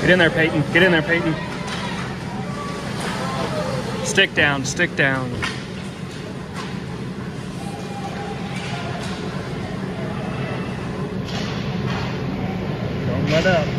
Get in there, Peyton. Get in there, Peyton. Stick down, stick down. Don't let up.